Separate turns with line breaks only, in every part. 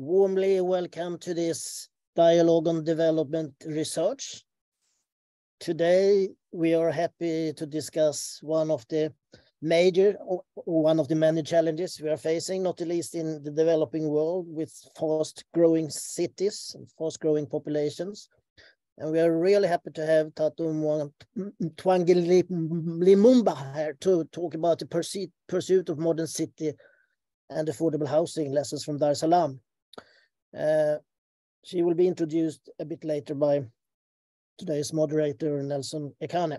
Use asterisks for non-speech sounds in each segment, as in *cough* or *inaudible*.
Warmly welcome to this dialogue on development research. Today, we are happy to discuss one of the major, one of the many challenges we are facing, not least in the developing world with fast growing cities and fast growing populations. And we are really happy to have Tatu Mtwangi Limbumba here to talk about the pursuit, pursuit of modern city and affordable housing lessons from Dar es Salaam. Uh, she will be introduced a bit later by today's moderator, Nelson Ekane.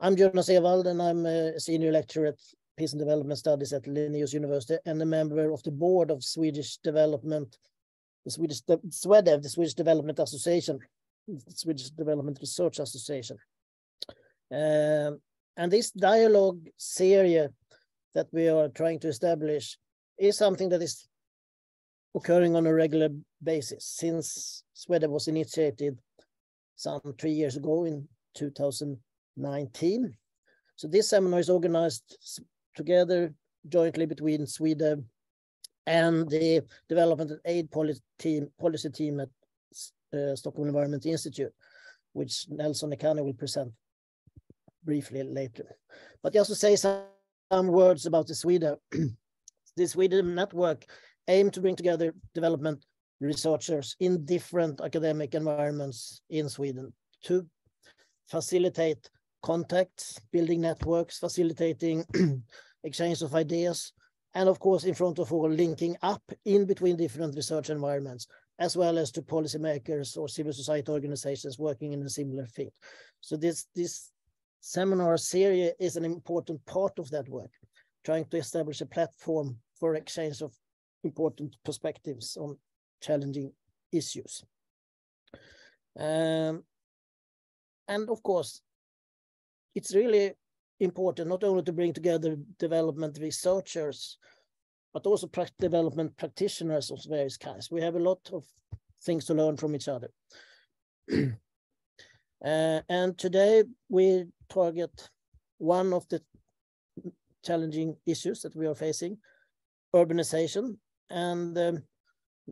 I'm Jonas Ewald, and I'm a senior lecturer at Peace and Development Studies at Linnaeus University and a member of the board of Swedish Development, the Swedish SWEDEV, the Swedish Development Association, the Swedish Development Research Association. Um, and this dialogue series that we are trying to establish is something that is occurring on a regular basis since SWEDEV was initiated some three years ago in 2019. So this seminar is organized together jointly between SWEDEV and the Development and Aid Policy Team, policy team at uh, Stockholm Environment Institute, which Nelson Ekane will present briefly later. But just to say some, some words about the SWEDEV, *clears throat* the SWEDEV network aim to bring together development researchers in different academic environments in Sweden to facilitate contacts, building networks, facilitating *clears throat* exchange of ideas, and of course, in front of all, linking up in between different research environments, as well as to policymakers or civil society organizations working in a similar field. So this, this seminar series is an important part of that work, trying to establish a platform for exchange of important perspectives on challenging issues. Um, and of course, it's really important not only to bring together development researchers, but also development practitioners of various kinds. We have a lot of things to learn from each other. *clears throat* uh, and today we target one of the challenging issues that we are facing, urbanization. And um,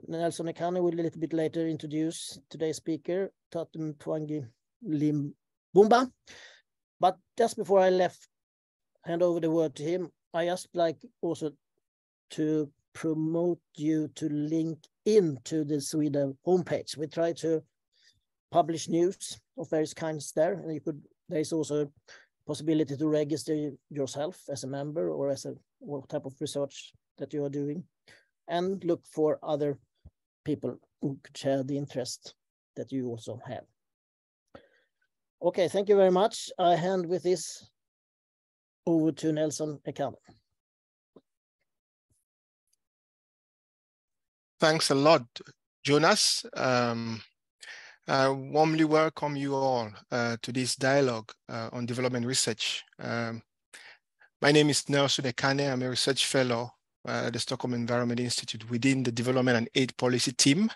Nelson Ekane will a little bit later introduce today's speaker, Tatu Mtwangi Limbumba. But just before I left, hand over the word to him, I just like also to promote you to link into the SWEDEV homepage. We try to publish news of various kinds there, and you could. There is also possibility to register yourself as a member or as a what type of research that you are doing, and look for other people who could share the interest that you also have. Okay, thank you very much. I hand with this over to Nelson Ekane.
Thanks a lot, Jonas. Um, I warmly welcome you all uh, to this dialogue uh, on development research. Um, my name is Nelson Ekane. I'm a research fellow uh, the Stockholm Environment Institute within the Development and Aid Policy team.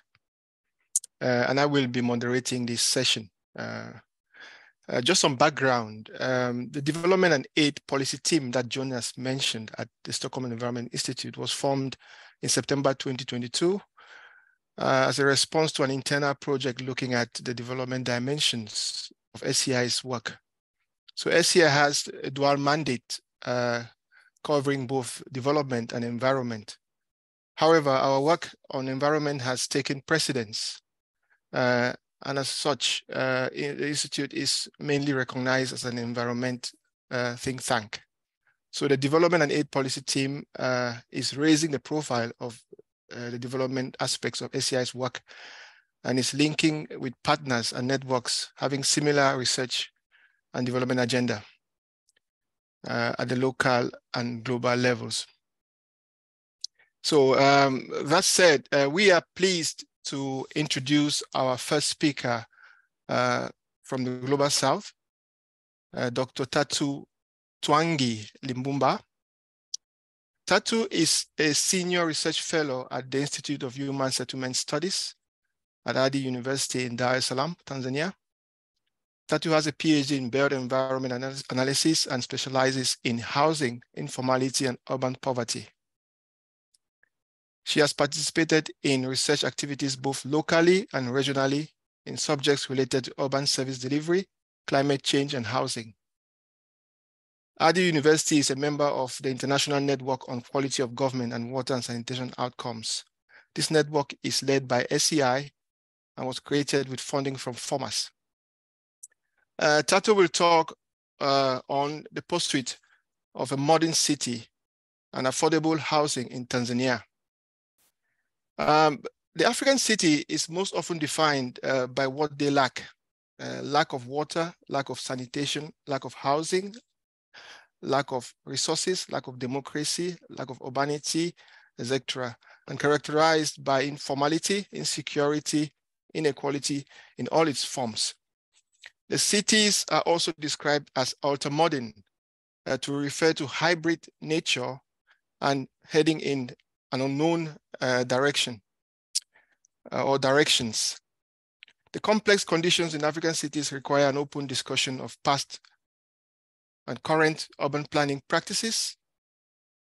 Uh, and I will be moderating this session. Uh, uh, just some background, um, the Development and Aid Policy team that Jonas mentioned at the Stockholm Environment Institute was formed in September 2022 uh, as a response to an internal project looking at the development dimensions of SEI's work. So SEI has a dual mandate uh, covering both development and environment. However, our work on environment has taken precedence. Uh, and as such, uh, the Institute is mainly recognized as an environment uh, think tank. So the development and aid policy team uh, is raising the profile of uh, the development aspects of SEI's work and is linking with partners and networks having similar research and development agenda uh, at the local and global levels. So um, that said, uh, we are pleased to introduce our first speaker uh, from the Global South, uh, Dr. Tatu Mtwangi Limbumba. Tatu is a senior research fellow at the Institute of Human Settlement Studies at Ardhi University in Dar es Salaam, Tanzania. Tatu has a PhD in built environment analysis and specializes in housing, informality, and urban poverty. She has participated in research activities both locally and regionally in subjects related to urban service delivery, climate change, and housing. Ardhi University is a member of the International Network on Quality of Government and Water and Sanitation Outcomes. This network is led by SEI and was created with funding from FORMAS. Uh, Tatu will talk uh, on the pursuit of a modern city and affordable housing in Tanzania. Um, the African city is most often defined uh, by what they lack. Uh, lack of water, lack of sanitation, lack of housing, lack of resources, lack of democracy, lack of urbanity, etc., and characterized by informality, insecurity, inequality in all its forms. The cities are also described as ultramodern uh, to refer to hybrid nature and heading in an unknown uh, direction uh, or directions. The complex conditions in African cities require an open discussion of past and current urban planning practices,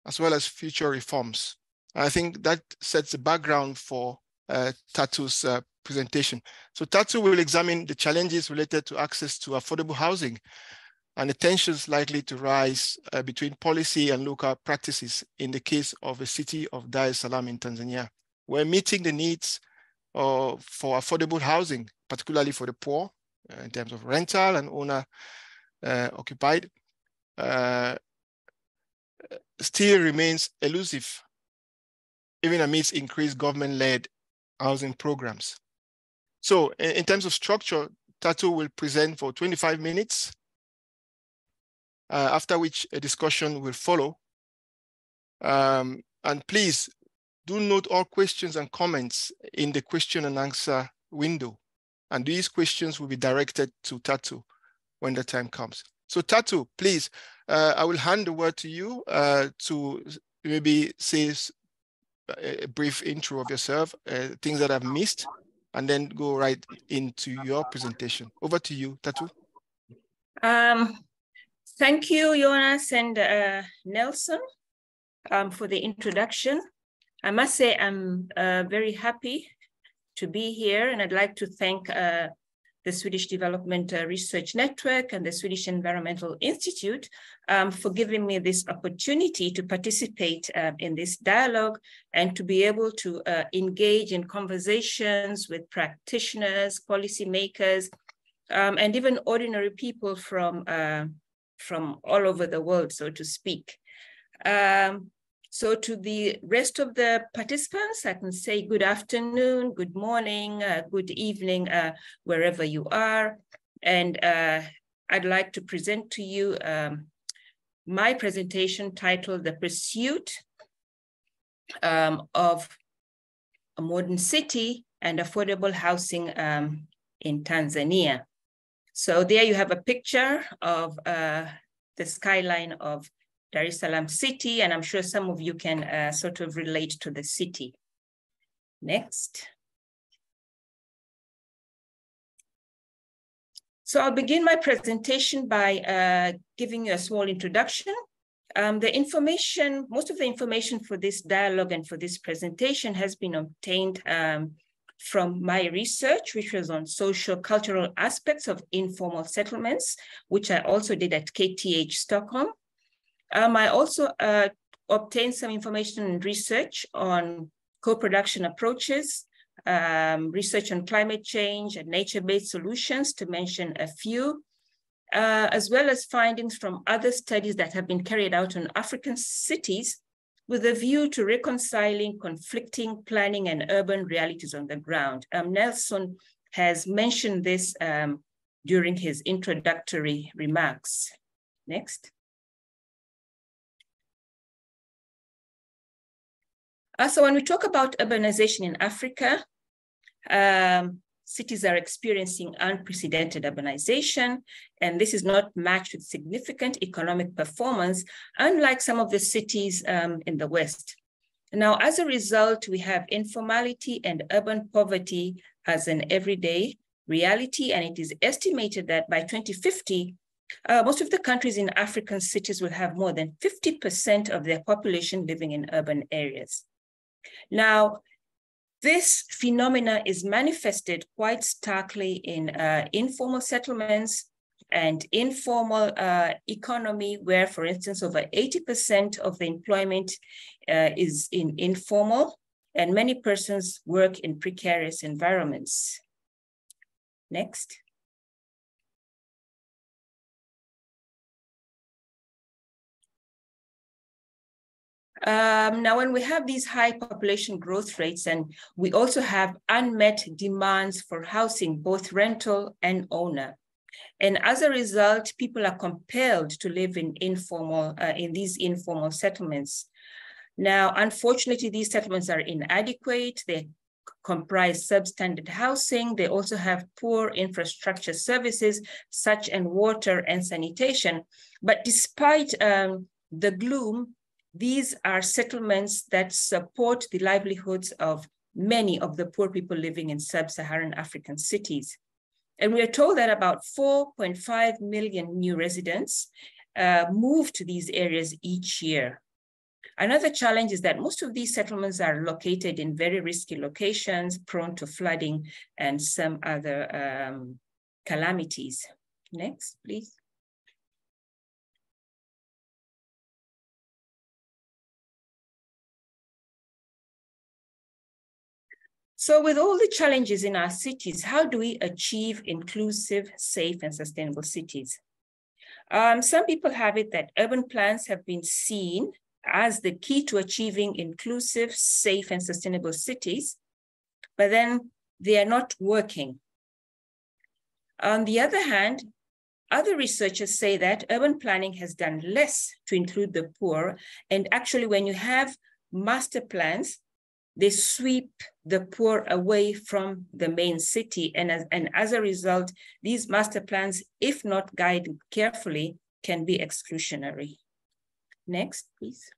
as well as future reforms. I think that sets the background for uh, Tatu's uh, presentation. So Tatu will examine the challenges related to access to affordable housing and the tensions likely to rise uh, between policy and local practices in the case of the city of Dar es Salaam in Tanzania, where meeting the needs uh, for affordable housing, particularly for the poor, uh, in terms of rental and owner uh, occupied, uh, still remains elusive, even amidst increased government-led housing programs. So in, in, terms of structure, Tatu will present for 25 minutes, uh, after which a discussion will follow. Um, and please do note all questions and comments in the question and answer window. And these questions will be directed to Tatu when the time comes. So Tatu, please, uh, I will hand the word to you uh, to maybe say a brief intro of yourself, uh, things that I've missed, and then go right into your presentation. Over to you, Tatu.
Um, thank you, Jonas and uh, Nelson, um, for the introduction. I must say I'm uh, very happy to be here, and I'd like to thank uh, the Swedish Development uh, Research Network and the Swedish Environmental Institute um, for giving me this opportunity to participate uh, in this dialogue and to be able to uh, engage in conversations with practitioners, policymakers, um, and even ordinary people from, uh, from all over the world, so to speak. Um, so to the rest of the participants, I can say good afternoon, good morning, uh, good evening, uh, wherever you are. And uh, I'd like to present to you um, my presentation titled The Pursuit um, of a Modern City and Affordable Housing um, in Tanzania. So there you have a picture of uh, the skyline of Dar es Salaam city, and I'm sure some of you can uh, sort of relate to the city. Next. So I'll begin my presentation by uh, giving you a small introduction. Um, the information, most of the information for this dialogue and for this presentation has been obtained um, from my research, which was on social cultural aspects of informal settlements, which I also did at KTH Stockholm. Um, I also uh, obtained some information and research on co-production approaches, um, research on climate change and nature-based solutions, to mention a few, uh, as well as findings from other studies that have been carried out on African cities with a view to reconciling conflicting planning and urban realities on the ground. Um, Nelson has mentioned this um, during his introductory remarks. Next. Uh, so when we talk about urbanization in Africa, um, cities are experiencing unprecedented urbanization, and this is not matched with significant economic performance, unlike some of the cities um, in the West. Now, as a result, we have informality and urban poverty as an everyday reality, and it is estimated that by 2050, uh, most of the countries in African cities will have more than 50% of their population living in urban areas. Now, this phenomena is manifested quite starkly in uh, informal settlements and informal uh, economy, where, for instance, over 80% of the employment uh, is in informal, and many persons work in precarious environments. Next. Um, now, when we have these high population growth rates, and we also have unmet demands for housing, both rental and owner. And as a result, people are compelled to live in informal, uh, in these informal settlements. Now, unfortunately, these settlements are inadequate. They comprise substandard housing. They also have poor infrastructure services, such as water and sanitation. But despite um, the gloom, these are settlements that support the livelihoods of many of the poor people living in sub-Saharan African cities. And we are told that about 4.5 million new residents uh, move to these areas each year. Another challenge is that most of these settlements are located in very risky locations, prone to flooding and some other um, calamities. Next, please. So with all the challenges in our cities, how do we achieve inclusive, safe, and sustainable cities? Um, some people have it that urban plans have been seen as the key to achieving inclusive, safe, and sustainable cities, but then they are not working. On the other hand, other researchers say that urban planning has done less to include the poor. And actually, when you have master plans, they sweep the poor away from the main city. And as, and as a result, these master plans, if not guided carefully, can be exclusionary. Next, please.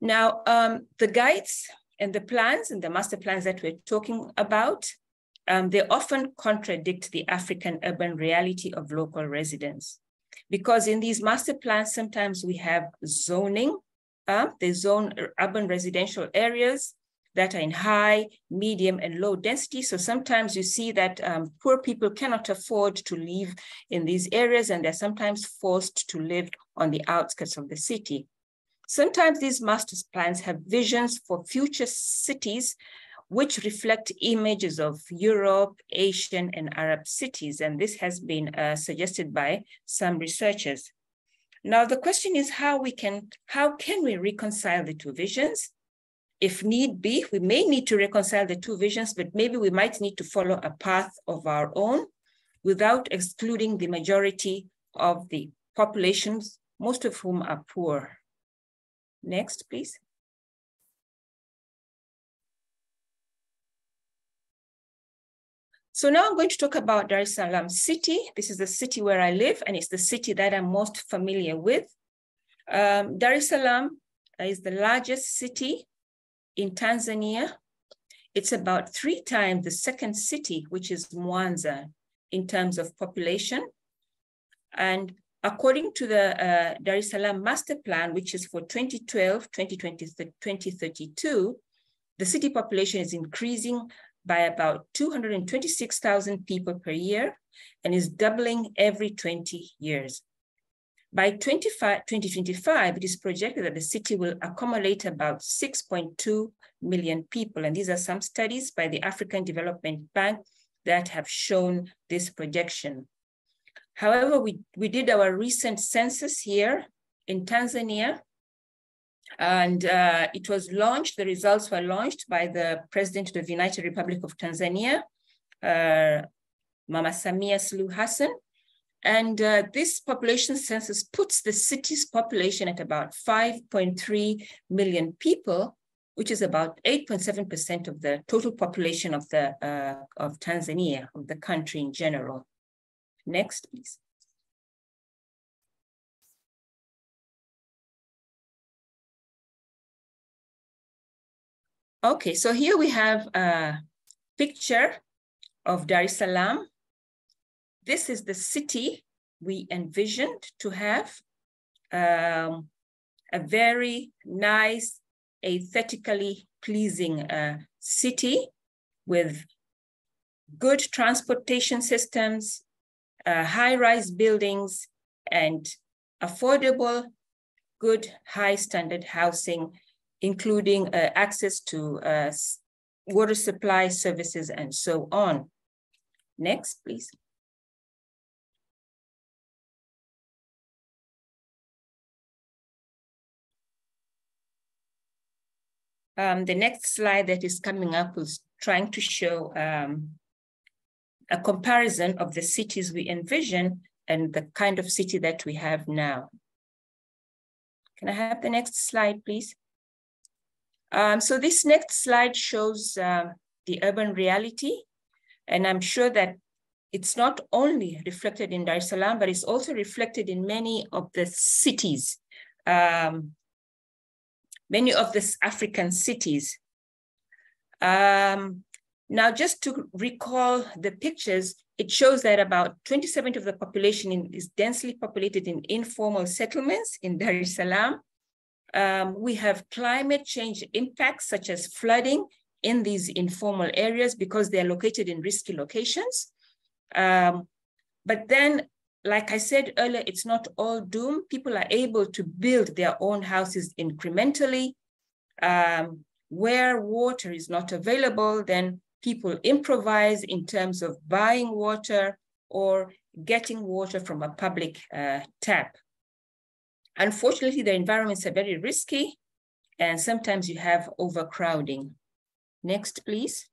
Now, um, the guides and the plans and the master plans that we're talking about, um, they often contradict the African urban reality of local residents. Because in these master plans, sometimes we have zoning, uh, they zone urban residential areas that are in high, medium, and low density. So sometimes you see that um, poor people cannot afford to live in these areas and they're sometimes forced to live on the outskirts of the city. Sometimes these master plans have visions for future cities which reflect images of Europe, Asian, and Arab cities. And this has been uh, suggested by some researchers. Now, the question is how we can, how can we reconcile the two visions? If need be, we may need to reconcile the two visions, but maybe we might need to follow a path of our own without excluding the majority of the populations, most of whom are poor. Next, please. So now I'm going to talk about Dar es Salaam city. This is the city where I live, and it's the city that I'm most familiar with. Um, Dar es Salaam is the largest city in Tanzania. It's about three times the second city, which is Mwanza, in terms of population. And according to the uh, Dar es Salaam Master Plan, which is for 2012, 2020, 2032, the city population is increasing by about 226,000 people per year and is doubling every 20 years. By 2025, it is projected that the city will accumulate about 6.2 million people. And these are some studies by the African Development Bank that have shown this projection. However, we, we did our recent census here in Tanzania, and uh, it was launched, the results were launched by the President of the United Republic of Tanzania, uh, Mama Samia Suluhu Hassan. And uh, this population census puts the city's population at about 5.3 million people, which is about 8.7% of the total population of, the, uh, of Tanzania, of the country in general. Next, please. Okay, so here we have a picture of Dar es Salaam. This is the city we envisioned to have. um, a very nice, aesthetically pleasing uh, city with good transportation systems, uh, high-rise buildings, and affordable, good, high standard housing, including uh, access to uh, water supply services and so on. Next, please. Um, the next slide that is coming up is trying to show um, a comparison of the cities we envision and the kind of city that we have now. Can I have the next slide, please? Um, so this next slide shows uh, the urban reality. And I'm sure that it's not only reflected in Dar es Salaam, but it's also reflected in many of the cities um, many of the African cities. Um, now, just to recall the pictures, it shows that about 27% of the population is densely populated in informal settlements in Dar es Salaam. Um, we have climate change impacts such as flooding in these informal areas because they're located in risky locations. Um, but then like I said earlier, it's not all doom. People are able to build their own houses incrementally. Um, where water is not available, then people improvise in terms of buying water or getting water from a public uh, tap. Unfortunately, the environments are very risky and sometimes you have overcrowding. Next, please.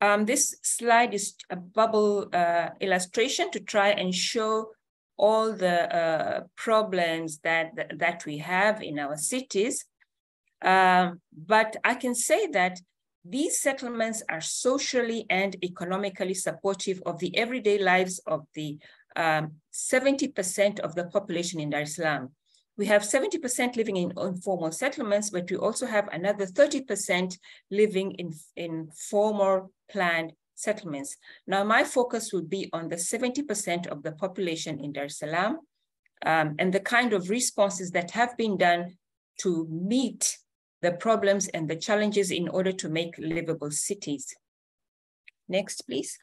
Um, this slide is a bubble uh, illustration to try and show all the uh, problems that, that we have in our cities. Um, but I can say that these settlements are socially and economically supportive of the everyday lives of the 70% um, of the population in Dar es Salaam we have 70% living in informal settlements, but we also have another 30% living in, in formal planned settlements. Now, my focus will be on the 70% of the population in Dar es Salaam um, and the kind of responses that have been done to meet the problems and the challenges in order to make livable cities. Next, please.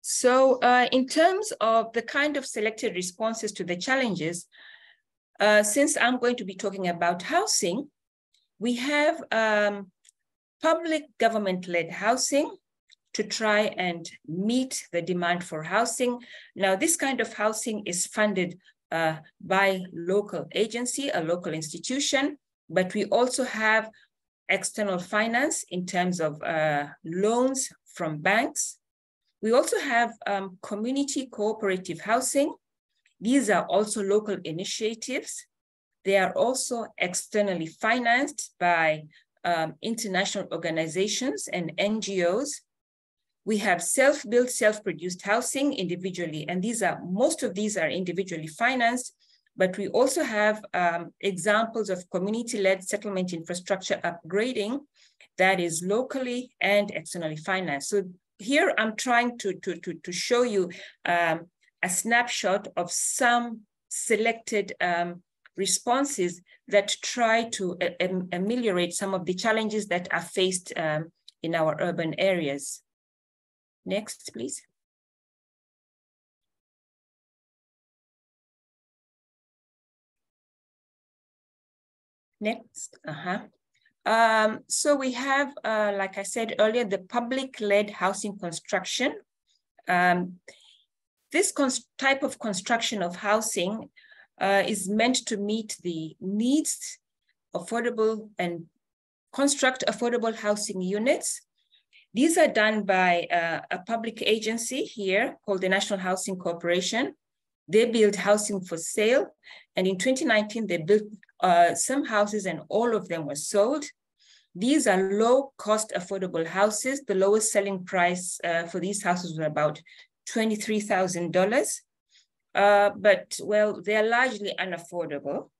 So uh, in terms of the kind of selected responses to the challenges, uh, since I'm going to be talking about housing, we have um, public government-led housing to try and meet the demand for housing. Now, this kind of housing is funded uh, by local agency, a local institution, but we also have external finance in terms of uh, loans from banks we also have um, community cooperative housing. These are also local initiatives. They are also externally financed by um, international organizations and NGOs. We have self-built, self-produced housing individually, and these are most of these are individually financed, but we also have um, examples of community-led settlement infrastructure upgrading that is locally and externally financed. So here I'm trying to, to, to, to show you um, a snapshot of some selected um, responses that try to ameliorate some of the challenges that are faced um, in our urban areas. Next, please. Next, uh-huh. Um, so we have, uh, like I said earlier, the public-led housing construction. Um, this type of construction of housing uh, is meant to meet the needs, affordable and construct affordable housing units. These are done by uh, a public agency here called the National Housing Corporation. They build housing for sale. And in 2019, they built uh, some houses and all of them were sold. These are low cost affordable houses. The lowest selling price uh, for these houses was about $23,000. uh, but well, they're largely unaffordable,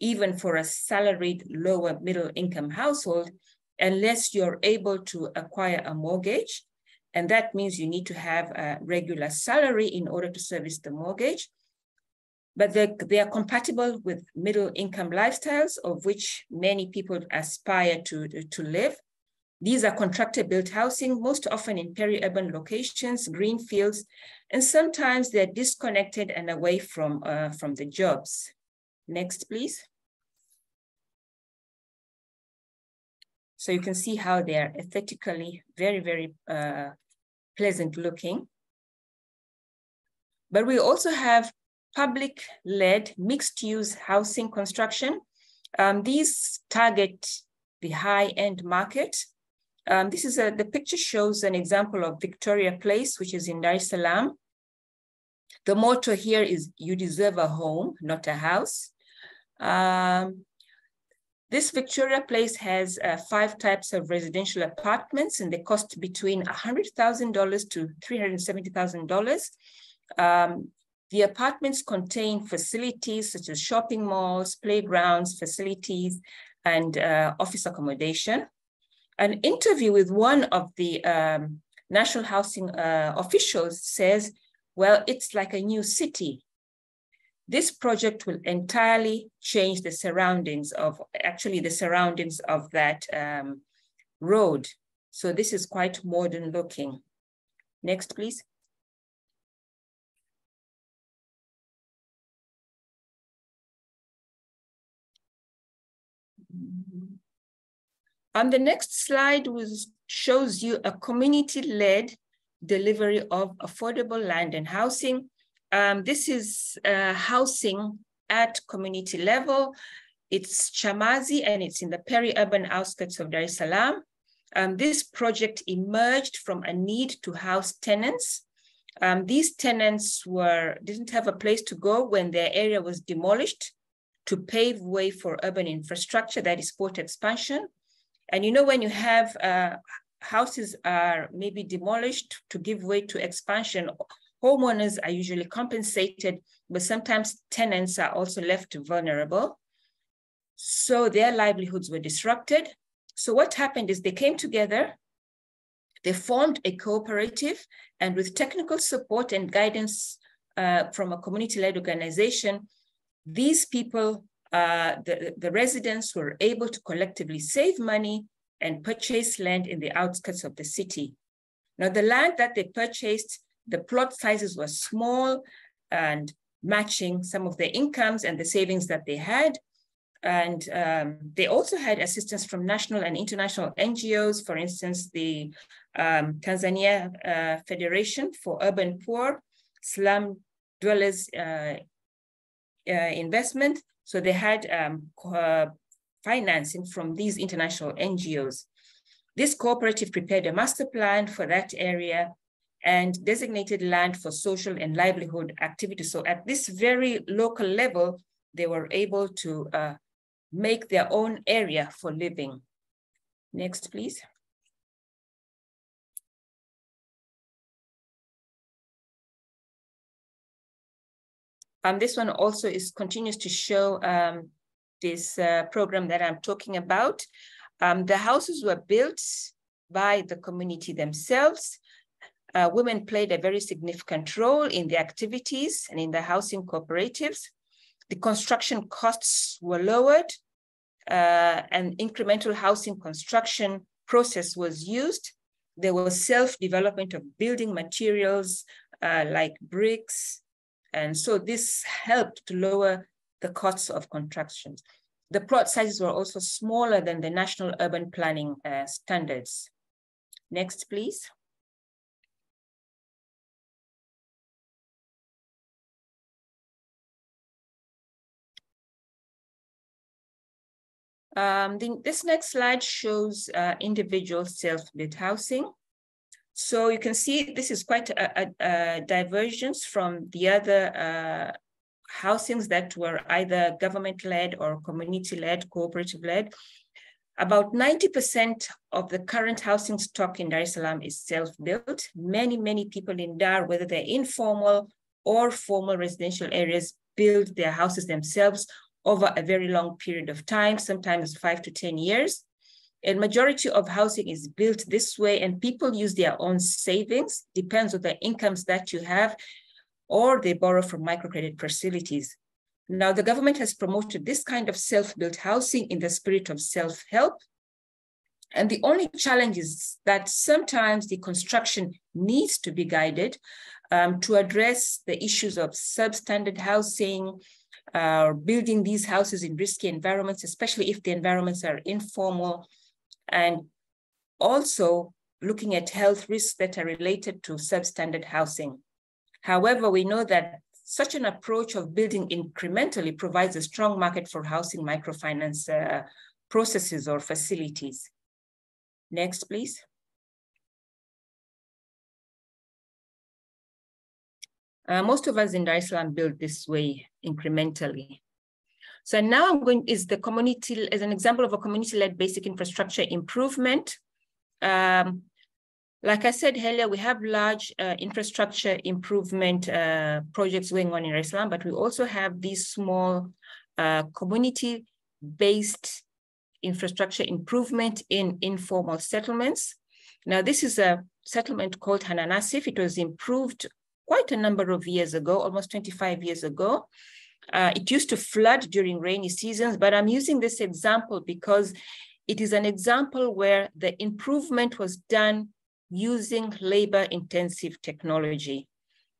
even for a salaried lower middle income household, unless you're able to acquire a mortgage. And that means you need to have a regular salary in order to service the mortgage. But they, are compatible with middle income lifestyles of which many people aspire to, to live. These are contractor built housing, most often in peri-urban locations, green fields, and sometimes they're disconnected and away from, uh, from the jobs. Next, please. So you can see how they are aesthetically very, very uh, pleasant looking. But we also have public-led mixed-use housing construction. Um, these target the high-end market um, this is a, the picture shows an example of Victoria Place, which is in Dar es Salaam. The motto here is you deserve a home, not a house. Um, this Victoria Place has uh, five types of residential apartments and they cost between $100,000 to $370,000. Um, the apartments contain facilities such as shopping malls, playgrounds, facilities, and uh, office accommodation an interview with one of the um, national housing uh, officials says, well, it's like a new city. This project will entirely change the surroundings of, actually the surroundings of that um, road. So this is quite modern looking. Next, please. On the next slide shows you a community-led delivery of affordable land and housing. Um, this is uh, housing at community level. It's Chamazi and it's in the peri-urban outskirts of Dar es Salaam. Um, this project emerged from a need to house tenants. Um, these tenants were didn't have a place to go when their area was demolished to pave way for urban infrastructure, that is port expansion. And you know, when you have uh, houses are maybe demolished to give way to expansion, homeowners are usually compensated, but sometimes tenants are also left vulnerable. So their livelihoods were disrupted. So what happened is they came together, they formed a cooperative, and with technical support and guidance uh, from a community-led organization, these people uh, the, the residents were able to collectively save money and purchase land in the outskirts of the city. Now, the land that they purchased, the plot sizes were small and matching some of their incomes and the savings that they had. And um, they also had assistance from national and international NGOs, for instance, the um, Tanzania uh, Federation for Urban Poor, Slum Dwellers uh, uh, Investment, so they had um, uh, financing from these international NGOs. This cooperative prepared a master plan for that area and designated land for social and livelihood activities. So at this very local level, they were able to uh, make their own area for living. Next, please. Um, this one also is continues to show um, this uh, program that I'm talking about. Um, the houses were built by the community themselves. Uh, women played a very significant role in the activities and in the housing cooperatives. The construction costs were lowered uh, and incremental housing construction process was used. There was self-development of building materials uh, like bricks, and so this helped to lower the costs of constructions. The plot sizes were also smaller than the national urban planning uh, standards. Next, please. Um, the, this next slide shows uh, individual self-built housing. So you can see this is quite a, a, a divergence from the other uh, housings that were either government-led or community-led, cooperative-led. About 90% of the current housing stock in Dar es Salaam is self-built. Many, many people in Dar, whether they're informal or formal residential areas build their houses themselves over a very long period of time, sometimes five to 10 years. And majority of housing is built this way and people use their own savings, depends on the incomes that you have, or they borrow from microcredit facilities. Now, the government has promoted this kind of self-built housing in the spirit of self-help. And the only challenge is that sometimes the construction needs to be guided um, to address the issues of substandard housing, uh, building these houses in risky environments, especially if the environments are informal, and also looking at health risks that are related to substandard housing. However, we know that such an approach of building incrementally provides a strong market for housing microfinance uh, processes or facilities. Next, please. Uh, most of us in Dar es Salaam build this way incrementally. So now I'm going, is the community, as an example of a community-led basic infrastructure improvement. Um, like I said earlier, we have large uh, infrastructure improvement uh, projects going on in Islam, but we also have these small uh, community-based infrastructure improvement in informal settlements. Now, this is a settlement called Hananasif. It was improved quite a number of years ago, almost 25 years ago. Uh, it used to flood during rainy seasons, but I'm using this example because it is an example where the improvement was done using labor intensive technology.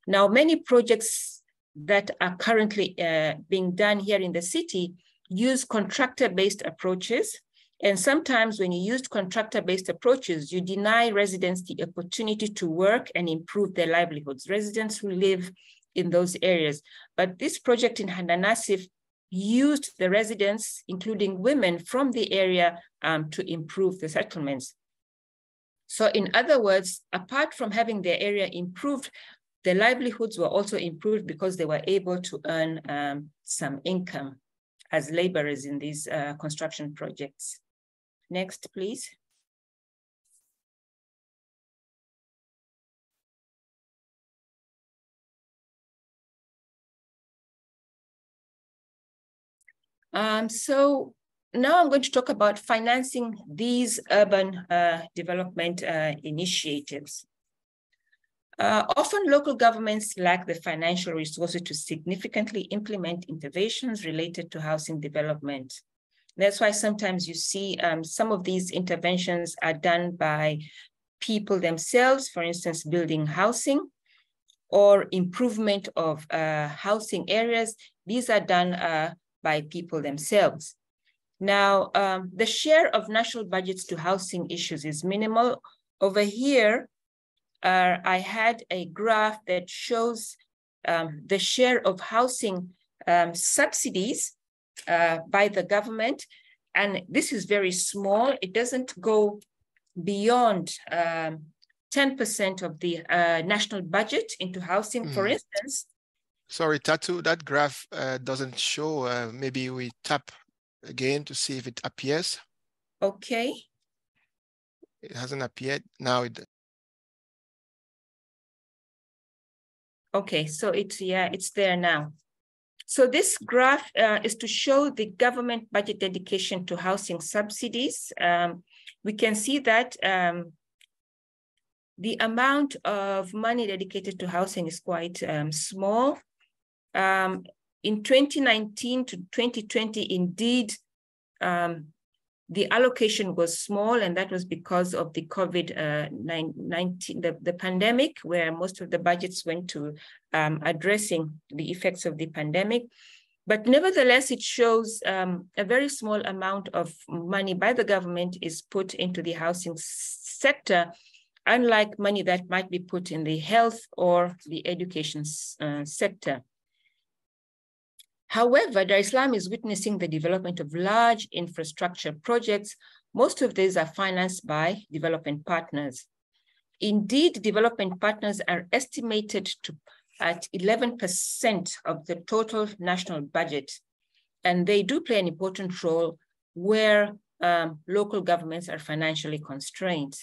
Now, many projects that are currently uh, being done here in the city use contractor based approaches. And sometimes when you use contractor based approaches, you deny residents the opportunity to work and improve their livelihoods, residents who live in those areas. But this project in Hananasif used the residents, including women from the area, um, to improve the settlements. So in other words, apart from having their area improved, their livelihoods were also improved because they were able to earn um, some income as laborers in these uh, construction projects. Next, please. Um, so now I'm going to talk about financing these urban uh, development uh, initiatives. Uh, often local governments lack the financial resources to significantly implement interventions related to housing development. That's why sometimes you see um, some of these interventions are done by people themselves, for instance, building housing or improvement of uh, housing areas. These are done uh, by people themselves. Now, um, the share of national budgets to housing issues is minimal. Over here, uh, I had a graph that shows um, the share of housing um, subsidies uh, by the government. And this is very small. It doesn't go beyond 10% um, of the uh, national budget into housing, mm. for hmm. instance.
Sorry, Tatu, that graph uh, doesn't show. Uh, maybe we tap again to see if it appears.
Okay.
It hasn't appeared. Now it.
Okay, so it's, yeah, it's there now. So this graph uh, is to show the government budget dedication to housing subsidies. Um, we can see that um, the amount of money dedicated to housing is quite um, small. Um, in 2019 to 2020, indeed, um, the allocation was small, and that was because of the COVID-19, the, the pandemic, where most of the budgets went to um, addressing the effects of the pandemic. But nevertheless, it shows um, a very small amount of money by the government is put into the housing sector, unlike money that might be put in the health or the education uh, sector. However, Dar es Salaam is witnessing the development of large infrastructure projects. Most of these are financed by development partners. Indeed, development partners are estimated to at 11% of the total national budget. And they do play an important role where um, local governments are financially constrained.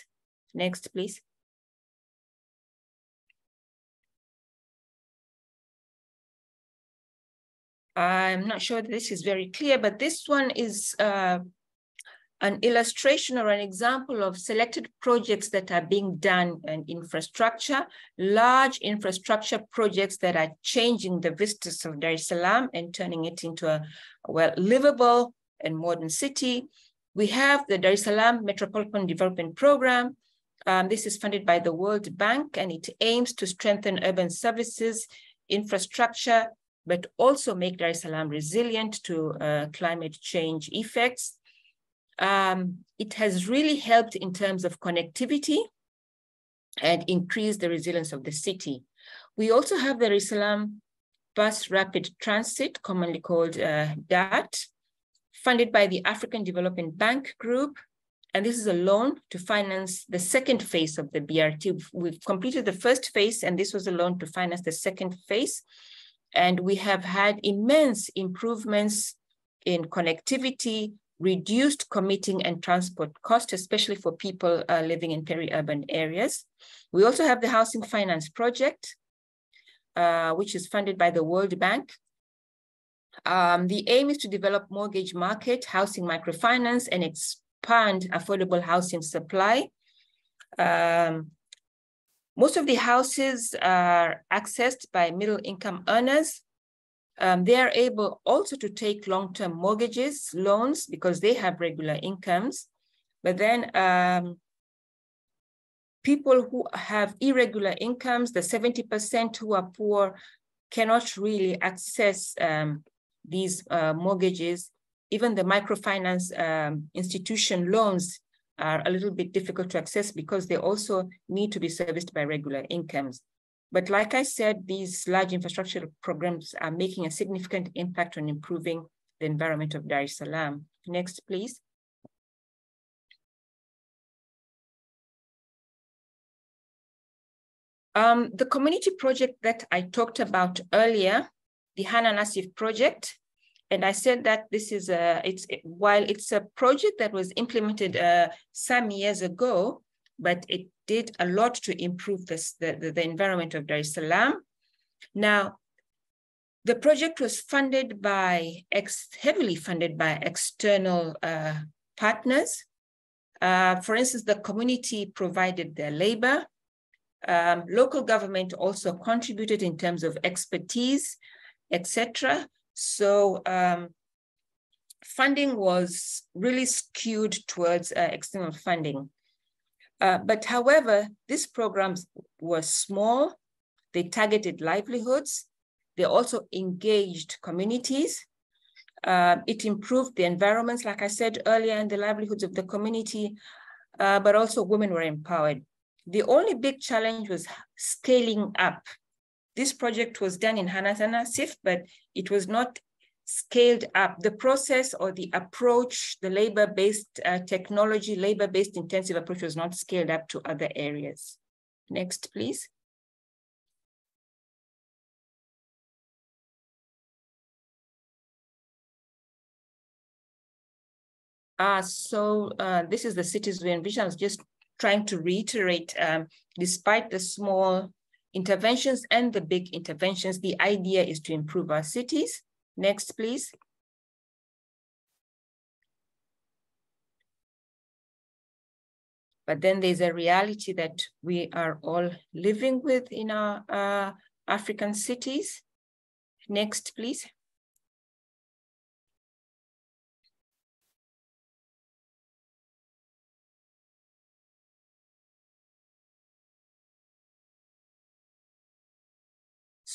Next, please. I'm not sure this is very clear, but this one is uh, an illustration or an example of selected projects that are being done in infrastructure, large infrastructure projects that are changing the vistas of Dar es Salaam and turning it into a well livable and modern city. We have the Dar es Salaam Metropolitan Development Program. Um, this is funded by the World Bank and it aims to strengthen urban services, infrastructure, but also make Dar es Salaam resilient to uh, climate change effects. Um, it has really helped in terms of connectivity and increased the resilience of the city. We also have the Dar es Salaam Bus Rapid Transit, commonly called uh, DART, funded by the African Development Bank Group. And this is a loan to finance the second phase of the BRT. We've completed the first phase, and this was a loan to finance the second phase. And we have had immense improvements in connectivity, reduced commuting and transport costs, especially for people uh, living in peri-urban areas. We also have the Housing Finance Project, uh, which is funded by the World Bank um, the aim is to develop mortgage market, housing microfinance, and expand affordable housing supply. Um, most of the houses are accessed by middle income earners. Um, they are able also to take long-term mortgages, loans, because they have regular incomes. But then um, people who have irregular incomes, the 70% who are poor, cannot really access um, these uh, mortgages, even the microfinance um, institution loans are a little bit difficult to access because they also need to be serviced by regular incomes. But like I said, these large infrastructure programs are making a significant impact on improving the environment of Dar es Salaam. Next, please. Um, the community project that I talked about earlier the Hana Nassif project. And I said that this is a, it's while it's a project that was implemented uh, some years ago, but it did a lot to improve this, the, the, the environment of Dar es Salaam. Now, the project was funded by, ex, heavily funded by external uh, partners. Uh, for instance, the community provided their labor. Um, local government also contributed in terms of expertise etc. So um, funding was really skewed towards uh, external funding. Uh, but however, these programs were small, they targeted livelihoods, they also engaged communities. Uh, it improved the environments, like I said earlier, and the livelihoods of the community, uh, but also women were empowered. The only big challenge was scaling up this project was done in Hana Nassif, but it was not scaled up. The process or the approach, the labor-based uh, technology, labor-based intensive approach was not scaled up to other areas. Next, please. Uh, so uh, this is the cities we envision. I was just trying to reiterate, um, despite the small interventions and the big interventions. The idea is to improve our cities. Next, please. But then there's a reality that we are all living with in our uh, African cities. Next, please.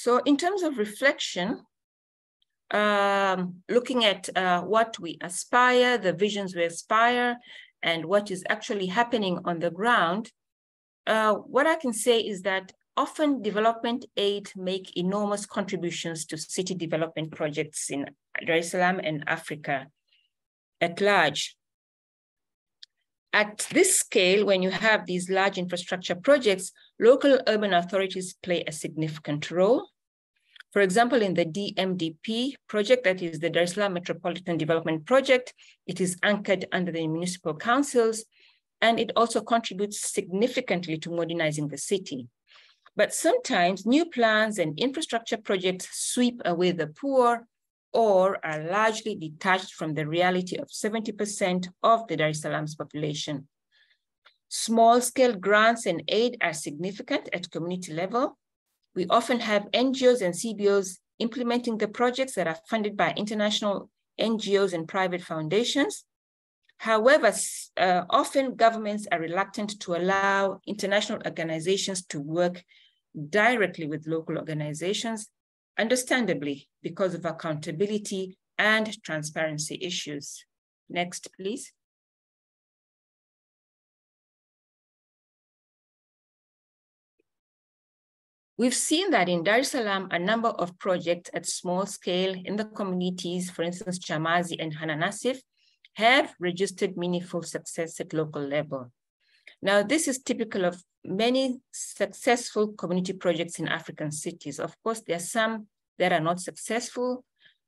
So in terms of reflection, um, looking at uh, what we aspire, the visions we aspire, and what is actually happening on the ground, uh, what I can say is that often development aid make enormous contributions to city development projects in Dar es Salaam and Africa at large. At this scale, when you have these large infrastructure projects, local urban authorities play a significant role. For example, in the DMDP project, that is the Dar es Salaam Metropolitan Development Project, it is anchored under the municipal councils, and it also contributes significantly to modernizing the city. But sometimes new plans and infrastructure projects sweep away the poor or are largely detached from the reality of 70% of the Dar es Salaam's population. Small scale grants and aid are significant at community level. We often have NGOs and CBOs implementing the projects that are funded by international NGOs and private foundations. However, uh, often governments are reluctant to allow international organizations to work directly with local organizations, understandably because of accountability and transparency issues. Next, please. We've seen that in Dar es Salaam, a number of projects at small scale in the communities, for instance, Chamazi and Hananasif, have registered meaningful success at local level. Now, this is typical of many successful community projects in African cities. Of course, there are some that are not successful,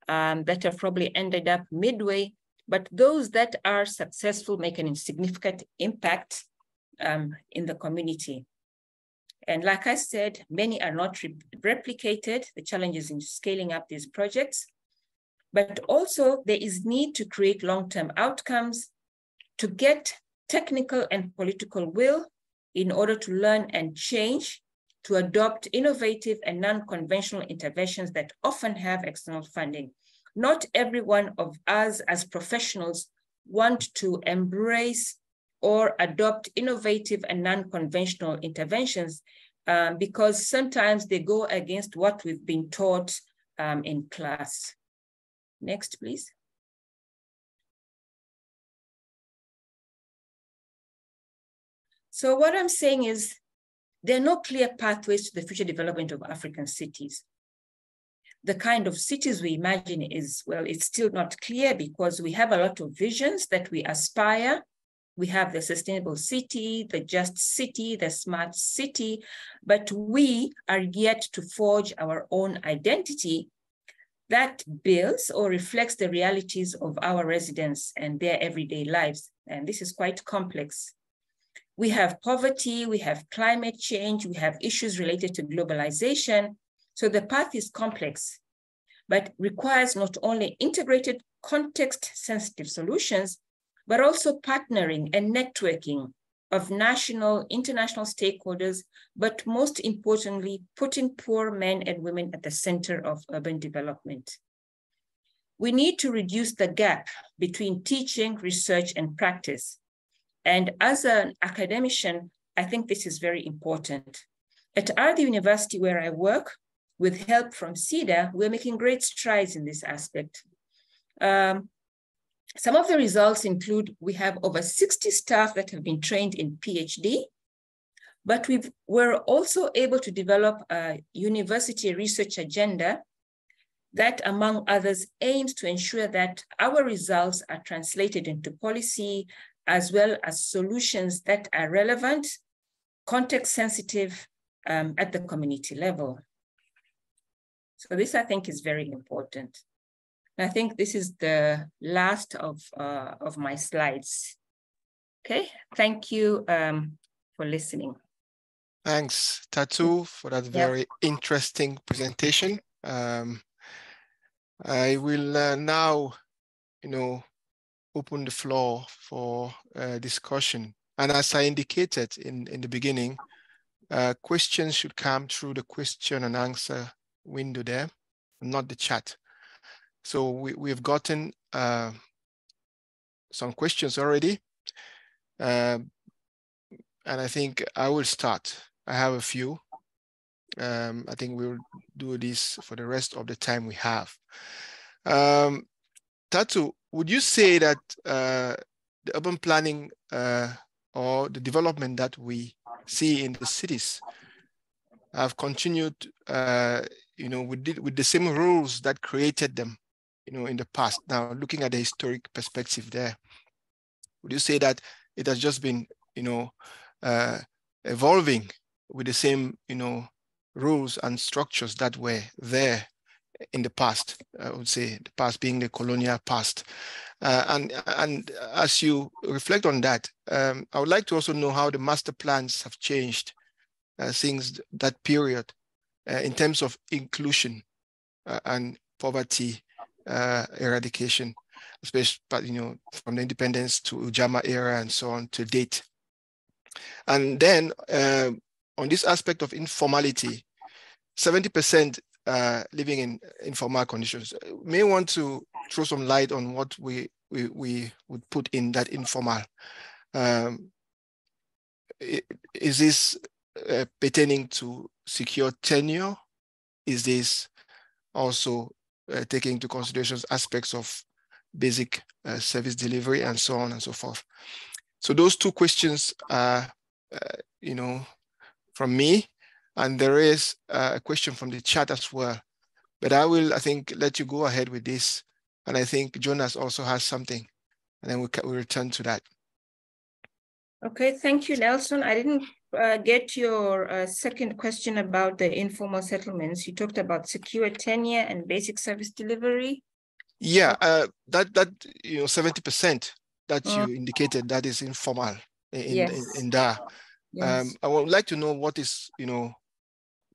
um, that have probably ended up midway, but those that are successful make an significant impact um, in the community. And like I said, many are not re replicated, the challenges in scaling up these projects, but also there is need to create long-term outcomes to get technical and political will in order to learn and change, to adopt innovative and non-conventional interventions that often have external funding. Not every one of us as professionals want to embrace or adopt innovative and non-conventional interventions um, because sometimes they go against what we've been taught um, in class. Next, please. So what I'm saying is there are no clear pathways to the future development of African cities. The kind of cities we imagine is, well, it's still not clear because we have a lot of visions that we aspire. We have the sustainable city, the just city, the smart city, but we are yet to forge our own identity that builds or reflects the realities of our residents and their everyday lives. And this is quite complex. We have poverty, we have climate change, we have issues related to globalization. So the path is complex, but requires not only integrated context sensitive solutions, but also partnering and networking of national, international stakeholders, but most importantly, putting poor men and women at the center of urban development. We need to reduce the gap between teaching, research, and practice and as an academician, I think this is very important. At Ardhi University, where I work, with help from SIDA, we're making great strides in this aspect. Um, some of the results include we have over 60 staff that have been trained in PhD, but we were also able to develop a university research agenda that, among others, aims to ensure that our results are translated into policy as well as solutions that are relevant, context sensitive um, at the community level. So this, I think, is very important. I think this is the last of, uh, of my slides. Okay, thank you um, for listening.
Thanks, Tatu, for that very yep. interesting presentation. Um, I will uh, now, you know, open the floor for uh, discussion. And as I indicated in, in the beginning, uh, questions should come through the question and answer window there, not the chat. So we, we've gotten uh, some questions already. Uh, and I think I will start. I have a few. Um, I think we'll do this for the rest of the time we have. Um, Tatu, would you say that uh, the urban planning uh, or the development that we see in the cities have continued, uh, you know, with the, with the same rules that created them, you know, in the past? Now, looking at the historic perspective there, would you say that it has just been, you know, uh, evolving with the same, you know, rules and structures that were there in the past, I would say, the past being the colonial past. Uh, and, and as you reflect on that, um, I would like to also know how the master plans have changed uh, since that period uh, in terms of inclusion uh, and poverty uh, eradication, especially you know from the independence to Ujamaa era and so on to date. And then uh, on this aspect of informality, 70% uh, living in informal conditions. May want to throw some light on what we we, we would put in that informal. Um, is this uh, pertaining to secure tenure? Is this also uh, taking into consideration aspects of basic uh, service delivery and so on and so forth? So those two questions are, uh, you know, from me. And there is a question from the chat as well. But I will, I think, let you go ahead with this. And I think Jonas also has something. And then we we'll, we'll return to that.
Okay, thank you, Nelson. I didn't uh, get your uh, second question about the informal settlements. You talked about secure tenure and basic service delivery.
Yeah, uh, that that you know seventy percent that you mm. indicated that is informal in yes. in, in there. Yes. Um, I would like to know what is you know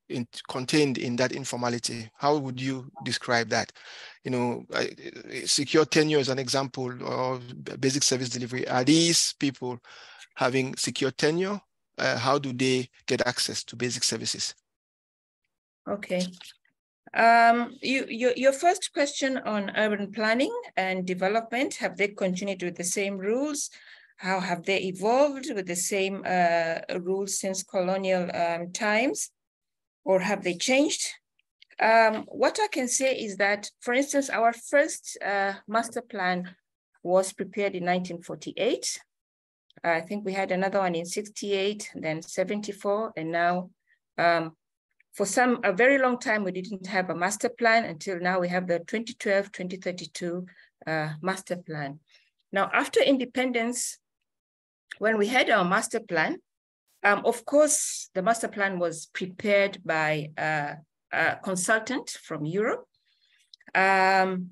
in, contained in that informality? How would you describe that? You know, secure tenure is an example of basic service delivery. Are these people having secure tenure? Uh, how do they get access to basic services?
Okay. Um, you, your, your first question on urban planning and development, have they continued with the same rules? How have they evolved with the same uh, rules since colonial um, times? or have they changed? Um, what I can say is that, for instance, our first uh, master plan was prepared in 1948. I think we had another one in 68, then 74, and now um, for some, a very long time, we didn't have a master plan until now we have the 2012-2032 uh, master plan. Now, after independence, when we had our master plan, um, of course, the master plan was prepared by uh, a consultant from Europe. Um,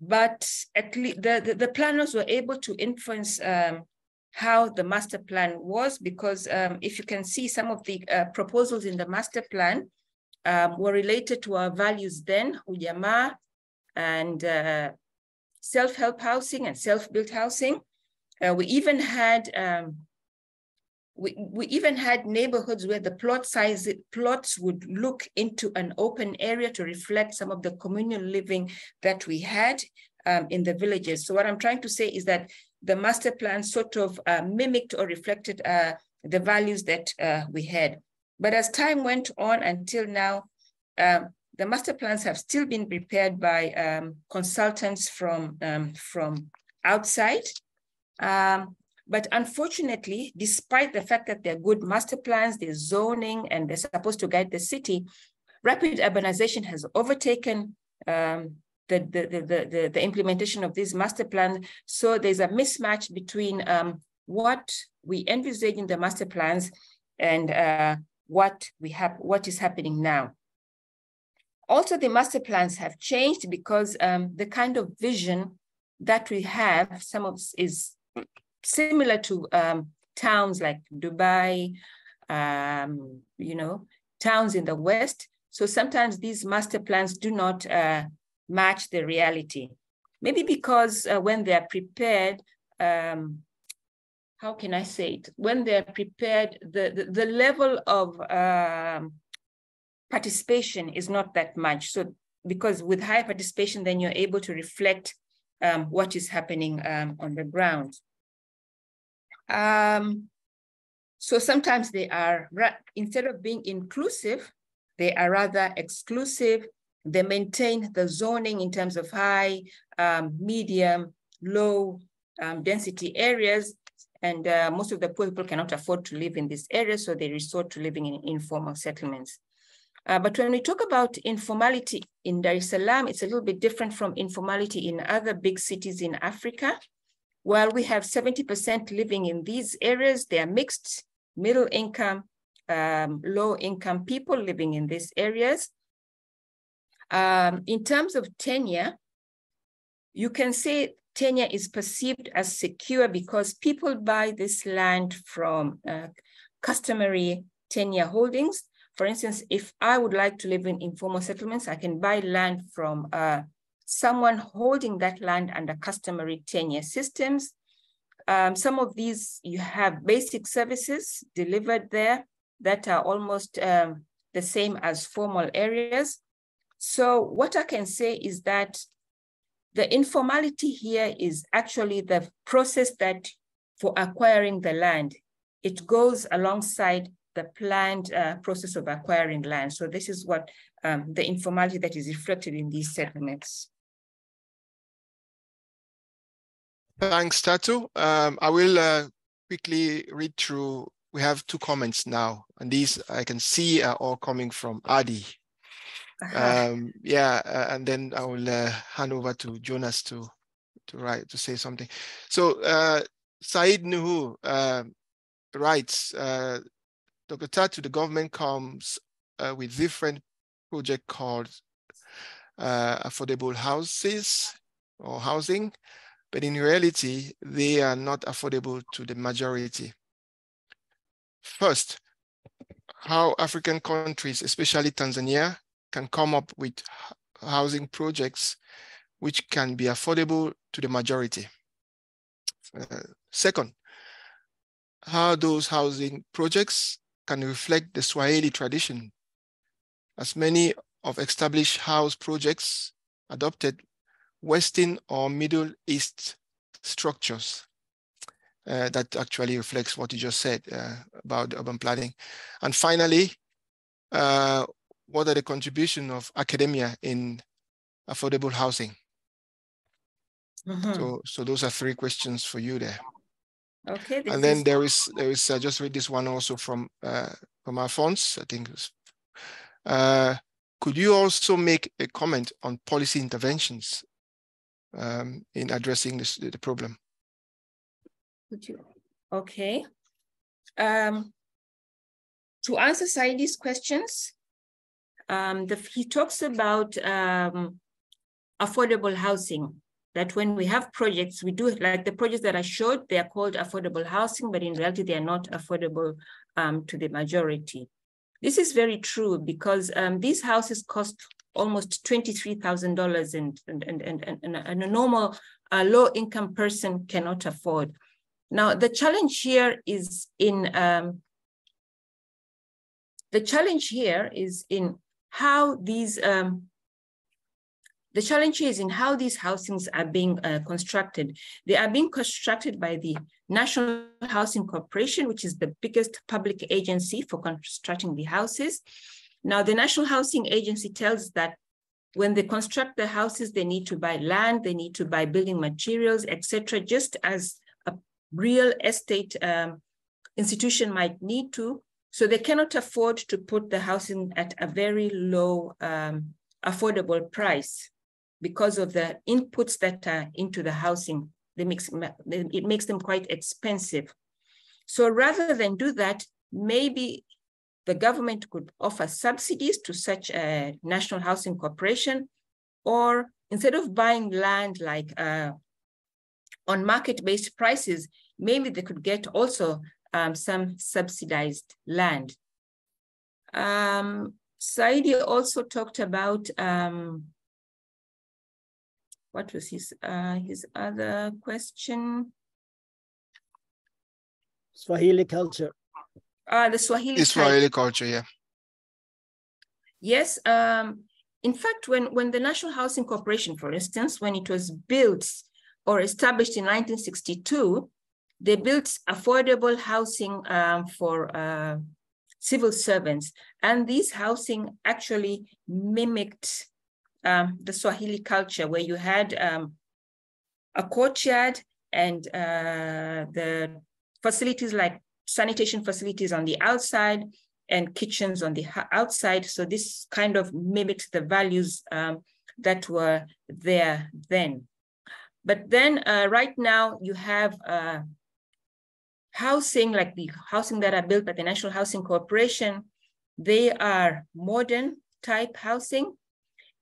but at least the, the, the, planners were able to influence um, how the master plan was, because um, if you can see some of the uh, proposals in the master plan um, were related to our values then, Ujamaa and uh, self-help housing and self-built housing. Uh, we even had um, we, we even had neighborhoods where the plot size plots would look into an open area to reflect some of the communal living that we had um, in the villages. So what I'm trying to say is that the master plan sort of uh, mimicked or reflected uh, the values that uh, we had. But as time went on until now, um, the master plans have still been prepared by um, consultants from, um, from outside. Um, but unfortunately, despite the fact that they're good master plans, they're zoning, and they're supposed to guide the city, rapid urbanization has overtaken um, the, the, the, the, implementation of these master plans. So there's a mismatch between um, what we envisage in the master plans and uh, what we have, what is happening now. Also, the master plans have changed because um, the kind of vision that we have, some of is similar to um, towns like Dubai, um, you know, towns in the West. So sometimes these master plans do not uh, match the reality. Maybe because uh, when they're prepared, um, how can I say it? When they're prepared, the, the, the level of um, participation is not that much. So because with high participation, then you're able to reflect um, what is happening um, on the ground. Um, so sometimes they are, instead of being inclusive, they are rather exclusive. They maintain the zoning in terms of high, um, medium, low um, density areas. And uh, most of the poor people cannot afford to live in these areas, so they resort to living in informal settlements. Uh, but when we talk about informality in Dar es Salaam, it's a little bit different from informality in other big cities in Africa. While we have 70% living in these areas, they are mixed, middle income, um, low income people living in these areas. Um, in terms of tenure, you can say tenure is perceived as secure because people buy this land from uh, customary tenure holdings. For instance, if I would like to live in informal settlements, I can buy land from uh, someone holding that land under customary tenure systems. Um, some of these, you have basic services delivered there that are almost um, the same as formal areas. So what I can say is that the informality here is actually the process that for acquiring the land. It goes alongside the planned uh, process of acquiring land. So this is what um, the informality that is reflected in these settlements.
Thanks, Tatu. Um, I will uh, quickly read through. We have two comments now, and these I can see are all coming from Ardhi. Uh -huh. um, yeah, uh, and then I will uh, hand over to Jonas to to write to say something. So uh, Said Nuhu uh, writes, uh, Dr. Tatu, the government comes with different project called affordable houses or housing but in reality, they are not affordable to the majority. First, how African countries, especially Tanzania, can come up with housing projects which can be affordable to the majority. Uh, second, how those housing projects can reflect the Swahili tradition, as many of established house projects adopted Western or Middle East structures. Uh, that actually reflects what you just said uh, about urban planning. And finally, uh, what are the contribution of academia in affordable housing? Mm -hmm. So, so those are three questions for you there.
Okay.
And then is... there is there is uh, just read this one also from uh, from Alphonse, I think. Uh, could you also make a comment on policy interventions um, in addressing this, the problem.
Okay. Um, to answer Saidi's questions, um, the, he talks about um, affordable housing, that when we have projects, we do, like the projects that I showed, they are called affordable housing, but in reality, they are not affordable um, to the majority. This is very true because um, these houses cost almost $23,000 and, and, and, and, and, a normal uh, low income person cannot afford. Now, the challenge here is in, um, the challenge here is in how these, um, the challenge is in how these housings are being uh, constructed. They are being constructed by the National Housing Corporation, which is the biggest public agency for constructing the houses. Now, the National Housing Agency tells that when they construct the houses, they need to buy land, they need to buy building materials, etc., just as a real estate um, institution might need to. So they cannot afford to put the housing at a very low um, affordable price because of the inputs that are into the housing. They makes, it makes them quite expensive. So rather than do that, maybe the government could offer subsidies to such a national housing corporation, or instead of buying land like uh, on market-based prices, maybe they could get also um, some subsidized land. Um, Saidi also talked about, um, what was his, uh, his other question?
Swahili culture.
Uh, the Swahili.
Swahili culture, yeah.
Yes. Um, in fact, when, when the National Housing Corporation, for instance, when it was built or established in 1962, they built affordable housing um, for uh, civil servants. And these housing actually mimicked um, the Swahili culture where you had um, a courtyard and uh, the facilities like sanitation facilities on the outside and kitchens on the outside. So this kind of mimicked the values um, that were there then. But then uh, right now you have uh, housing like the housing that are built by the National Housing Corporation. They are modern type housing.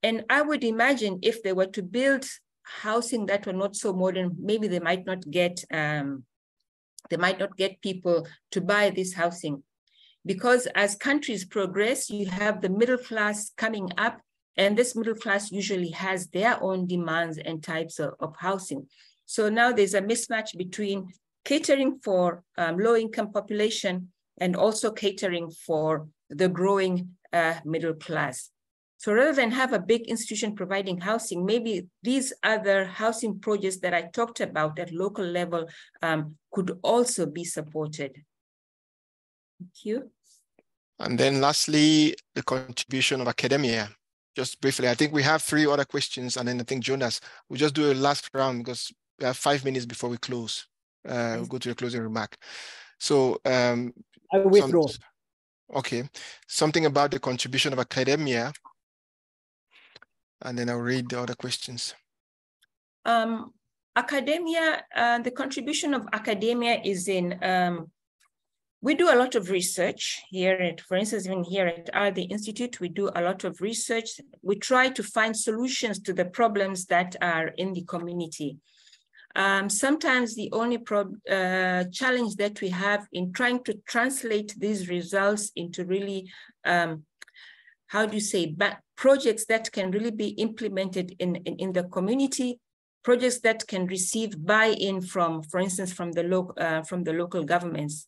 And I would imagine if they were to build housing that were not so modern, maybe they might not get um, they might not get people to buy this housing. Because as countries progress, you have the middle class coming up And this middle class usually has their own demands and types of, of housing. So now there's a mismatch between catering for um, low income population and also catering for the growing uh, middle class. So rather than have a big institution providing housing, maybe these other housing projects that I talked about at local level um, could also be supported. Thank you.
And then lastly, the contribution of academia. Just briefly, I think we have three other questions, and then I think Jonas, we'll just do a last round because we have five minutes before we close. Uh, we'll go to the closing remark. So um,
I withdraw.
Some, okay, something about the contribution of academia, and then I'll read the other questions.
Um, academia, uh, the contribution of academia is in um, we do a lot of research here at, for instance, even here at Ardhi Institute, we do a lot of research. We try to find solutions to the problems that are in the community. Um, sometimes the only uh, challenge that we have in trying to translate these results into really, um, how do you say, projects that can really be implemented in, in, in the community, projects that can receive buy-in from, for instance, from the, lo uh, from the local governments.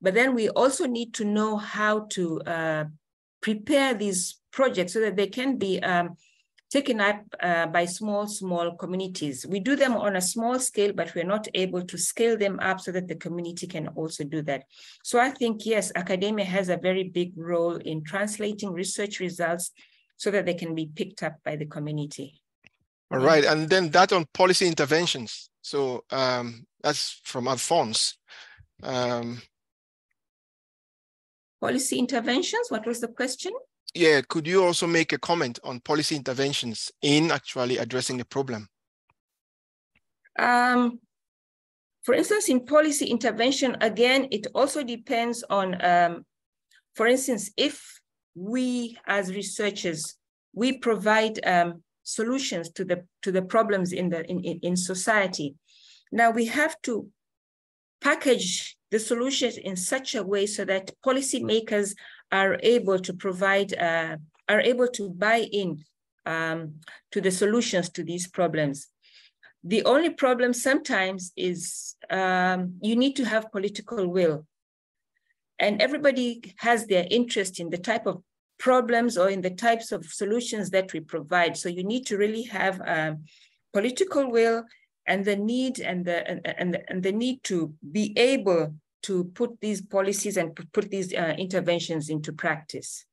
But then we also need to know how to uh, prepare these projects so that they can be um, taken up uh, by small, small communities. We do them on a small scale, but we're not able to scale them up so that the community can also do that. So I think, yes, academia has a very big role in translating research results so that they can be picked up by the community.
All right, and then that on policy interventions. So um, that's from Alphonse. Um,
Policy interventions, what was the question?
Yeah, could you also make a comment on policy interventions in actually addressing the problem?
Um, for instance, in policy intervention, again, it also depends on, um, for instance, if we as researchers, we provide um, solutions to the to the problems in the in, in society. Now we have to package the solutions in such a way so that policymakers are able to provide, uh, are able to buy in um, to the solutions to these problems. The only problem sometimes is um, you need to have political will. And everybody has their interest in the type of problems or in the types of solutions that we provide. So you need to really have um, political will and the need and the and, and, and the need to be able to put these policies and put these uh, interventions into practice.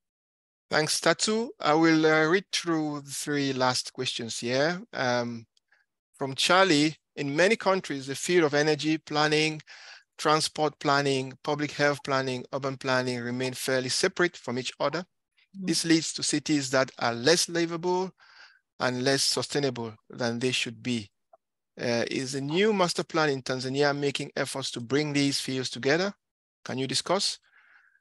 Thanks, Tatu. I will uh, read through the three last questions here. Um, from Charlie, in many countries, the field of energy planning, transport planning, public health planning, urban planning remain fairly separate from each other. Mm -hmm. This leads to cities that are less livable and less sustainable than they should be. Uh, is the new master plan in Tanzania making efforts to bring these fields together? Can you discuss?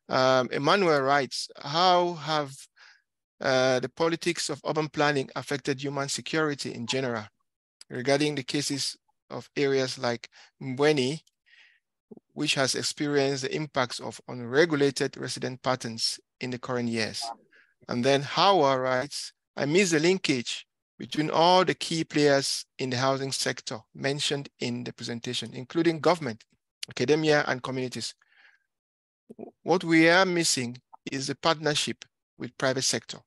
Um, Emmanuel writes, how have uh, the politics of urban planning affected human security in general? Regarding the cases of areas like Mbweni, which has experienced the impacts of unregulated resident patterns in the current years. And then Howard writes, I miss the linkage between all the key players in the housing sector mentioned in the presentation, including government, academia, and communities. What we are missing is a partnership with private sector.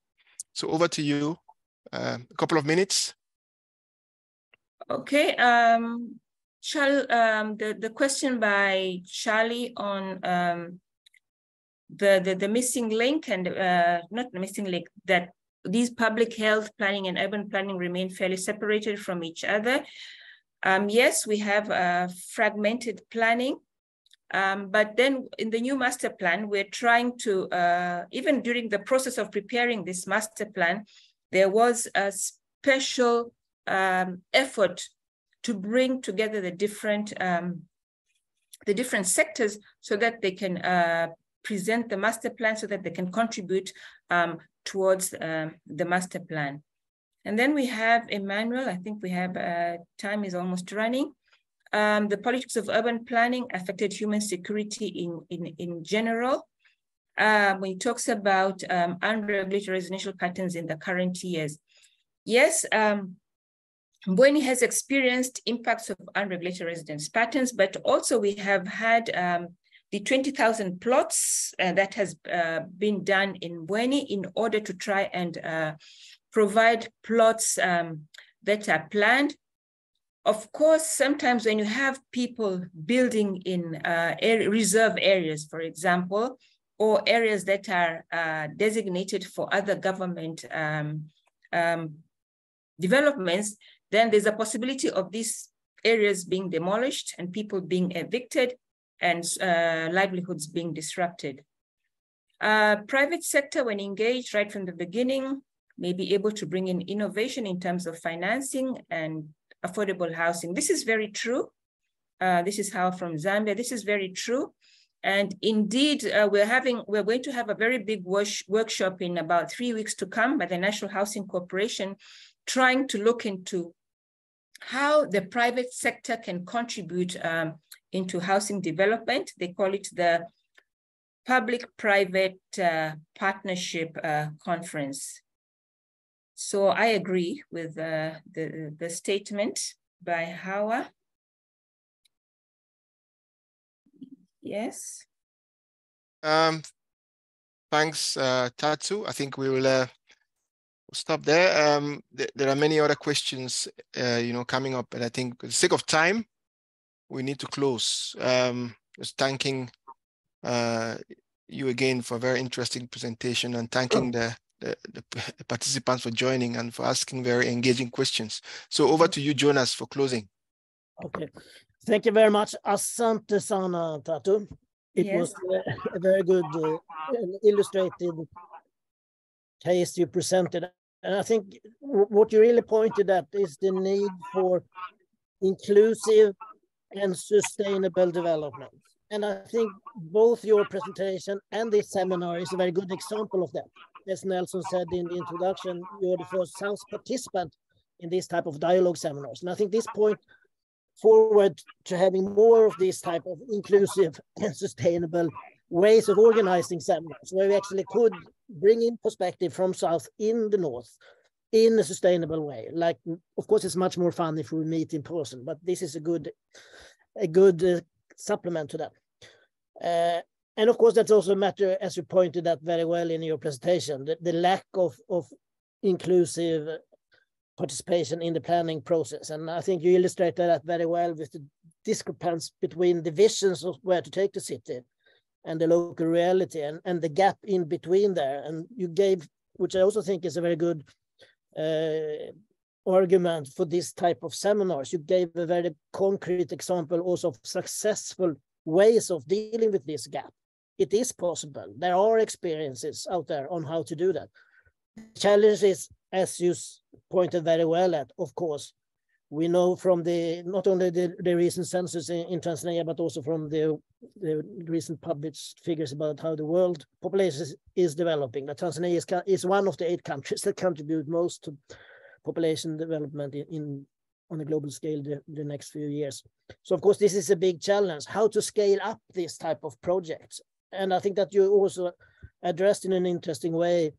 So over to you, uh, a couple of minutes.
Okay, um, um, the, the question by Charlie on um, the, the, the missing link and uh, not the missing link, that these public health planning and urban planning remain fairly separated from each other. Um, yes, we have a fragmented planning, um, but then in the new master plan, we're trying to, uh, even during the process of preparing this master plan, there was a special um, effort to bring together the different um, the different sectors so that they can uh, present the master plan so that they can contribute um, towards uh, the master plan. And then we have Emmanuel, I think we have, uh, time is almost running. Um, the politics of urban planning affected human security in, in, in general. um, when he talks about um, unregulated residential patterns in the current years. Yes, um, Mbweni has experienced impacts of unregulated residence patterns, but also we have had um, the 20,000 plots uh, that has uh, been done in Mbweni in order to try and uh, provide plots um, that are planned. Of course, sometimes when you have people building in uh, reserve areas, for example, or areas that are uh, designated for other government um, um, developments, then there's a possibility of these areas being demolished and people being evicted and uh, livelihoods being disrupted. Uh, private sector, when engaged right from the beginning, may be able to bring in innovation in terms of financing and affordable housing. This is very true. Uh, this is how from Zambia, this is very true. And indeed, uh, we're having, we're going to have a very big workshop in about three weeks to come by the National Housing Corporation, trying to look into how the private sector can contribute um, into housing development. They call it the Public-Private uh, Partnership uh, Conference. So I agree with uh, the, the statement by Hawa. Yes.
Um, thanks, uh, Tatu. I think we will uh, stop there. Um, th there are many other questions, uh, you know, coming up, and I think for the sake of time, we need to close. Um, just thanking uh, you again for a very interesting presentation and thanking the, the, the, *laughs* participants for joining and for asking very engaging questions. So over to you, Jonas, for closing.
Okay, thank you very much. Asante sana, Tatu. It yes. was a, a, very good uh, illustrated case you presented. And I think what you really pointed at is the need for inclusive and sustainable development. And I think both your presentation and this seminar is a very good example of that. As Nelson said in the introduction, you're the first South participant in this type of dialogue seminars. And I think this point forward to having more of this type of inclusive *clears throat* and sustainable ways of organizing seminars where we actually could bring in perspective from South in the North in a sustainable way. Like, of course, it's much more fun if we meet in person, but this is a good, a good uh, supplement to that. Uh, and of course, that's also a matter, as you pointed out very well in your presentation, the, the lack of, of inclusive participation in the planning process. And I think you illustrated that very well with the discrepancy between the visions of where to take the city and the local reality and, and the gap in between there. And you gave, which I also think is a very good Uh, argument for this type of seminars. You gave a very concrete example also of successful ways of dealing with this gap. It is possible. There are experiences out there on how to do that. The challenge is, as you pointed very well at, of course, we know from the not only the, the recent census in, in, Tanzania, but also from the, the recent published figures about how the world population is, is developing. That Tanzania is, is one of the eight countries *laughs* that contribute most to population development in, in on a global scale the, the next few years. So of course, this is a big challenge, how to scale up this type of projects. And I think that you also addressed in an interesting way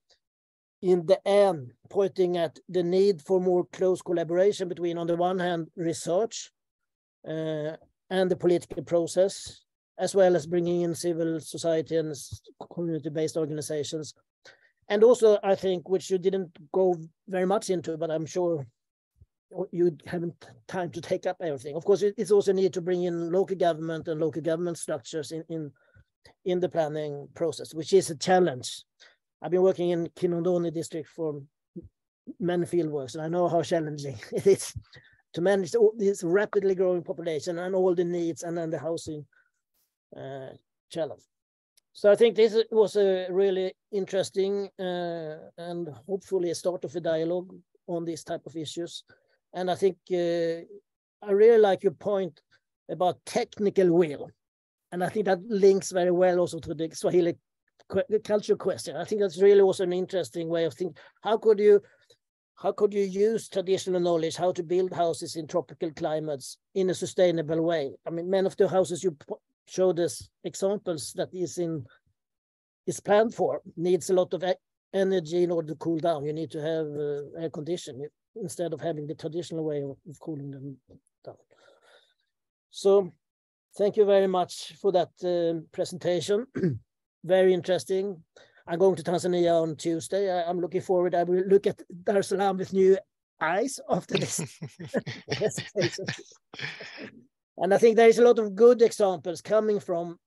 in the end, pointing at the need for more close collaboration between, on the one hand, research uh, and the political process, as well as bringing in civil society and community-based organizations. And also, I think, which you didn't go very much into, but I'm sure you haven't time to take up everything. Of course, it's also need to bring in local government and local government structures in, in, in the planning process, which is a challenge. I've been working in Kinondoni district for many field works, and I know how challenging *laughs* it is to manage this rapidly growing population and all the needs and then the housing uh, challenge. So I think this was a really interesting uh, and hopefully a start of a dialogue on these type of issues. And I think uh, I really like your point about technical will. And I think that links very well also to the Swahili culture question. I think that's really also an interesting way of thinking. How could you how could you use traditional knowledge how to build houses in tropical climates in a sustainable way? I mean, many of the houses you showed us examples that is in is planned for needs a lot of energy in order to cool down. You need to have uh, air conditioning instead of having the traditional way of, of cooling them down. So thank you very much for that uh, presentation. *clears throat* very interesting. I'm going to Tanzania on Tuesday. I, am looking forward. I will look at Dar es Salaam with new eyes after this *laughs* *laughs* and I think there is a lot of good examples coming from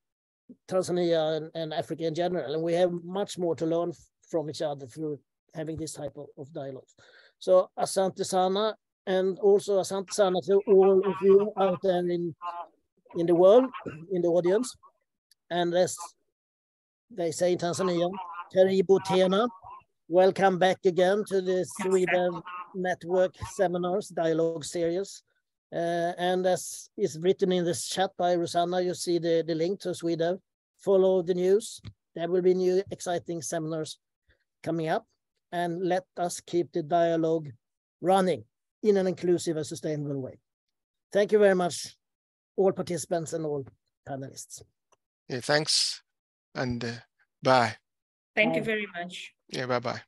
Tanzania and, and, Africa in general, and we have much more to learn from each other through having this type of, of dialogue. So Asante Sana, and also Asante Sana to all of you out there in in the world, in the audience. And as they say in Tanzania, Karibu Tena, welcome back again to the SWEDEV Network Seminars Dialogue Series. Uh, and as is written in this chat by Rosanna, you see the, the link to SWEDEV. Follow the news. There will be new exciting seminars coming up. And let us keep the dialogue running in an inclusive and sustainable way. Thank you very much, all participants and all panelists.
Yeah, thanks and uh, bye.
Thank bye. you very much.
Yeah, bye-bye.